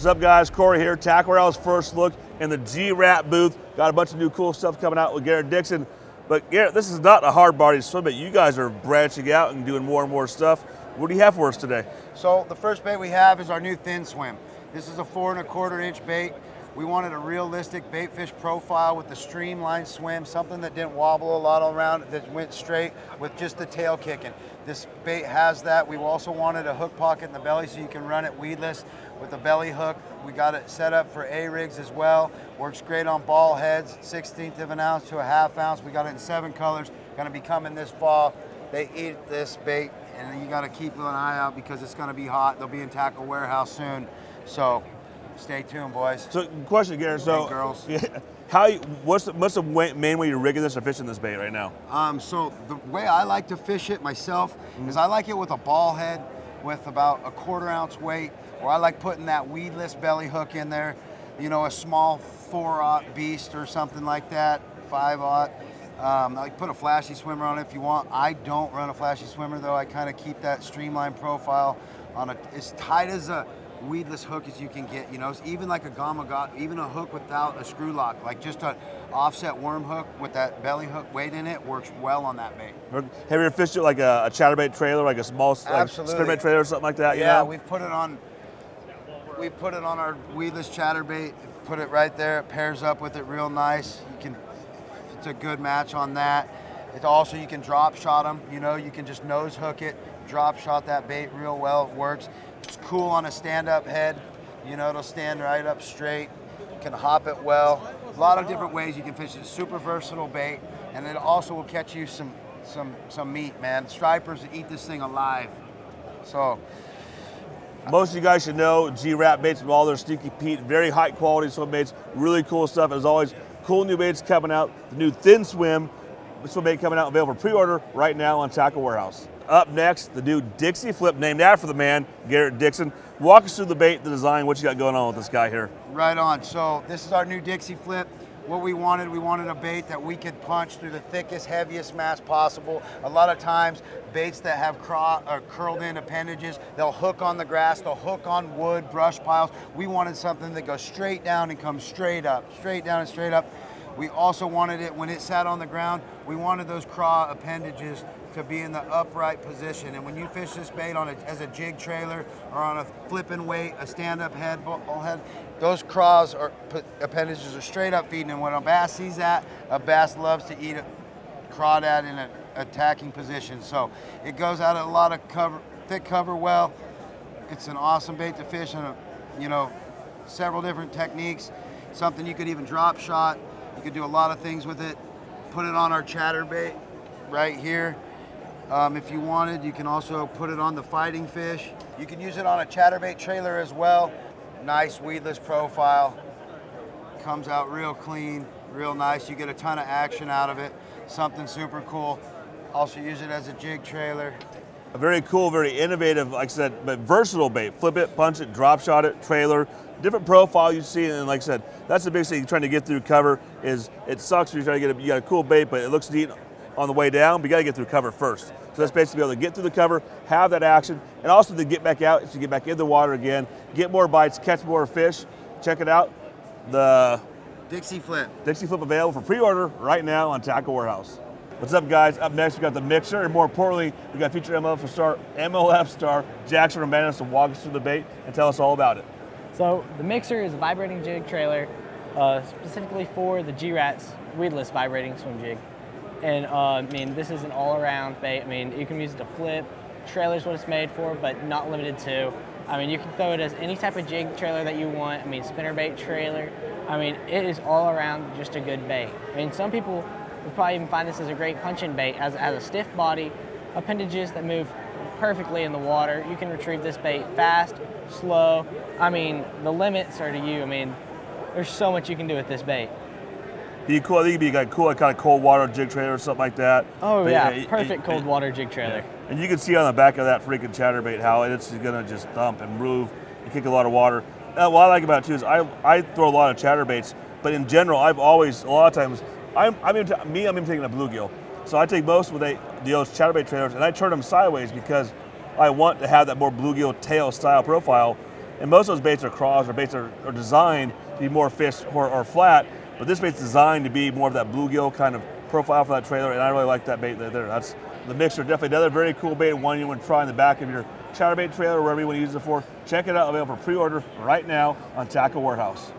What's up, guys? Corey here. Tackle Warehouse first look in the G-Ratt booth. Got a bunch of new cool stuff coming out with Garrett Dixon. But Garrett, this is not a hard body swim bait. You guys are branching out and doing more and more stuff. What do you have for us today? So the first bait we have is our new thin swim. This is a four and a quarter inch bait. We wanted a realistic bait fish profile with the streamlined swim, something that didn't wobble a lot around, that went straight with just the tail kicking. This bait has that. We also wanted a hook pocket in the belly so you can run it weedless with a belly hook. We got it set up for A-rigs as well. Works great on ball heads, 16th of an ounce to a half ounce. We got it in seven colors. Gonna be coming this fall. They eat this bait and you gotta keep an eye out because it's gonna be hot. They'll be in tackle warehouse soon. So Stay tuned, boys. So, question, Garrett. So, hey, girls. How? What's the, what's the main way you're rigging this or fishing this bait right now? Um, so the way I like to fish it myself mm-hmm. is I like it with a ball head with about a quarter ounce weight, or I like putting that weedless belly hook in there. You know, a small four aught beast or something like that, five aught. Um, I put a flashy swimmer on it if you want. I don't run a flashy swimmer though. I kind of keep that streamlined profile on a as tight as a weedless hook as you can get. You know, even like a got, even a hook without a screw lock, like just a offset worm hook with that belly hook weight in it works well on that bait. Have you ever fished it like a, a chatterbait trailer, like a small like spinnerbait trailer or something like that? Yeah, know? we've put it on. We put it on our weedless chatterbait. Put it right there. It pairs up with it real nice. You can. It's a good match on that. It also you can drop shot them. You know, you can just nose hook it, drop shot that bait real well. It works. It's cool on a stand-up head. You know, it'll stand right up straight. You can hop it well. A lot of different ways you can fish it. Super versatile bait, and it also will catch you some some some meat, man. Stripers eat this thing alive. So. Most of you guys should know G-Ratt baits with all their Sneaky Pete, very high quality swim baits, really cool stuff. As always, cool new baits coming out. The new Thin Swim swim bait coming out available for pre-order right now on Tackle Warehouse. Up next, the new Dixie Flip, named after the man, Garrett Dixon. Walk us through the bait, the design, what you got going on with this guy here. Right on. So this is our new Dixie Flip. What we wanted, we wanted a bait that we could punch through the thickest, heaviest mass possible. A lot of times, baits that have or uh, curled in appendages, they'll hook on the grass, they'll hook on wood, brush piles. We wanted something that goes straight down and comes straight up, straight down and straight up. We also wanted it, when it sat on the ground, we wanted those craw appendages to be in the upright position. And when you fish this bait on a, as a jig trailer or on a flipping weight, a stand-up head, head, those craws or appendages are straight up feeding. And when a bass sees that, a bass loves to eat a crawdad in an attacking position. So it goes out of a lot of cover, thick cover well. It's an awesome bait to fish on a, you know, several different techniques. Something you could even drop shot. You could do a lot of things with it. Put it on our chatterbait right here. Um, if you wanted, you can also put it on the fighting fish. You can use it on a chatterbait trailer as well. Nice weedless profile. Comes out real clean, real nice. You get a ton of action out of it. Something super cool. Also use it as a jig trailer. A very cool, very innovative, like I said, but versatile bait. Flip it, punch it, drop shot it, trailer. Different profile you see, and like I said, that's the biggest thing you're trying to get through cover is it sucks if you're trying to get a, you got a cool bait, but it looks neat on the way down, but you got to get through cover first. So that's basically be able to get through the cover, have that action, and also to get back out, to get back in the water again, get more bites, catch more fish. Check it out. The Dixie Flip. Dixie Flip available for pre-order right now on Tackle Warehouse. What's up, guys? Up next, we got the mixer, and more importantly, we got featured MLF star, MLF star Jackson Roumbanis to walk us through the bait and tell us all about it. So the mixer is a vibrating jig trailer, uh, specifically for the G-Ratts weedless vibrating swim jig. And uh, I mean, this is an all-around bait. I mean, you can use it to flip. Trailer's what it's made for, but not limited to. I mean, you can throw it as any type of jig trailer that you want. I mean, spinner bait trailer. I mean, it is all around just a good bait. I mean, some people would probably even find this as a great punching bait, as, as a stiff body, appendages that move perfectly in the water. You can retrieve this bait fast, slow. I mean, the limits are to you. I mean, there's so much you can do with this bait. Be cool. I think it'd be like cool, like kind of cold water jig trailer or something like that. Oh but, yeah, perfect it, cold it, water jig trailer. Yeah. And you can see on the back of that freaking chatterbait how it's gonna just thump and move and kick a lot of water. Uh, what I like about it too is I, I throw a lot of chatterbaits, but in general, I've always a lot of times I'm, I'm me I'm even taking a bluegill, so I take most of the those chatterbait trailers and I turn them sideways because I want to have that more bluegill tail style profile And most of those baits are craws or baits are, are designed to be more fish or, or flat, but this bait's designed to be more of that bluegill kind of profile for that trailer, and I really like that bait there. That's the mixer, definitely another very cool bait, one you want to try in the back of your chatterbait trailer, wherever you want to use it for. Check it out, available for pre-order right now on Tackle Warehouse.